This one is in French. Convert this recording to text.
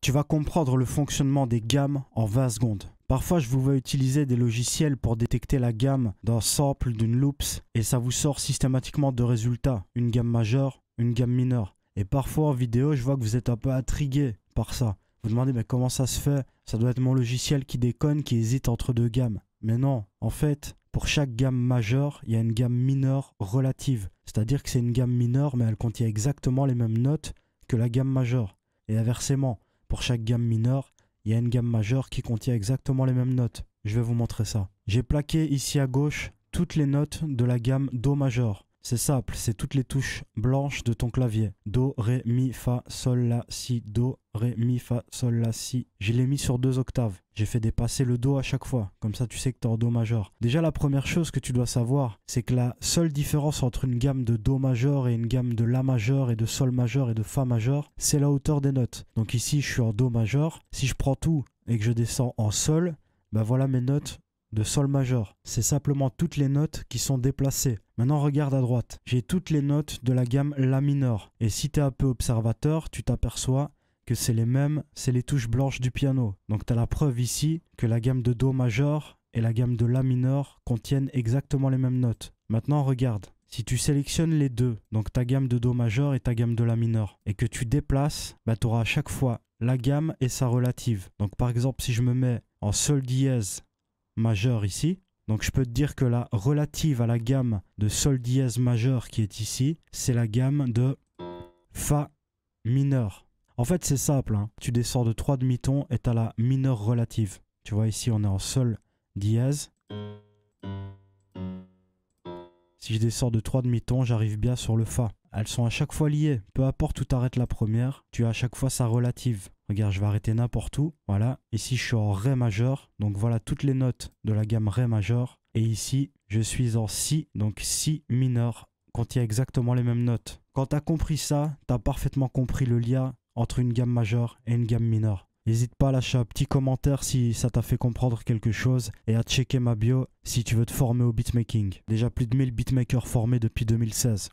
tu vas comprendre le fonctionnement des gammes en 20 secondes. Parfois, je vous vois utiliser des logiciels pour détecter la gamme d'un sample, d'une loops, et ça vous sort systématiquement deux résultats, une gamme majeure, une gamme mineure. Et parfois en vidéo, je vois que vous êtes un peu intrigué par ça. Vous demandez, mais comment ça se fait? Ça doit être mon logiciel qui déconne, qui hésite entre deux gammes. Mais non, en fait, pour chaque gamme majeure, il y a une gamme mineure relative. C'est-à-dire que c'est une gamme mineure, mais elle contient exactement les mêmes notes que la gamme majeure. Et inversement, pour chaque gamme mineure, il y a une gamme majeure qui contient exactement les mêmes notes. Je vais vous montrer ça. J'ai plaqué ici à gauche toutes les notes de la gamme Do majeur. C'est simple, c'est toutes les touches blanches de ton clavier. Do, Ré, Mi, Fa, Sol, La, Si, Do, Ré, Mi, Fa, Sol, La, Si. Je l'ai mis sur deux octaves. J'ai fait dépasser le Do à chaque fois. Comme ça, tu sais que tu es en Do majeur. Déjà, la première chose que tu dois savoir, c'est que la seule différence entre une gamme de Do majeur et une gamme de La majeur et de Sol majeur et de Fa majeur, c'est la hauteur des notes. Donc ici, je suis en Do majeur. Si je prends tout et que je descends en Sol, ben voilà mes notes de Sol majeur. C'est simplement toutes les notes qui sont déplacées. Maintenant regarde à droite. J'ai toutes les notes de la gamme La mineur. Et si tu es un peu observateur, tu t'aperçois que c'est les mêmes, c'est les touches blanches du piano. Donc tu as la preuve ici que la gamme de Do majeur et la gamme de La mineur contiennent exactement les mêmes notes. Maintenant regarde. Si tu sélectionnes les deux, donc ta gamme de Do majeur et ta gamme de La mineur, et que tu déplaces, bah, tu auras à chaque fois la gamme et sa relative. Donc par exemple, si je me mets en Sol dièse majeur ici. Donc je peux te dire que la relative à la gamme de Sol dièse majeur qui est ici, c'est la gamme de Fa mineur. En fait c'est simple, hein. tu descends de 3 demi-tons et tu as la mineure relative. Tu vois ici on est en Sol dièse. Si je descends de 3 demi-tons, j'arrive bien sur le Fa. Elles sont à chaque fois liées. Peu importe où tu arrêtes la première, tu as à chaque fois sa relative. Regarde, je vais arrêter n'importe où. Voilà. Ici, je suis en Ré majeur. Donc voilà toutes les notes de la gamme Ré majeur. Et ici, je suis en Si, donc Si mineur, contient exactement les mêmes notes. Quand tu as compris ça, tu as parfaitement compris le lien entre une gamme majeure et une gamme mineure. N'hésite pas à lâcher un petit commentaire si ça t'a fait comprendre quelque chose et à checker ma bio si tu veux te former au beatmaking. Déjà plus de 1000 beatmakers formés depuis 2016.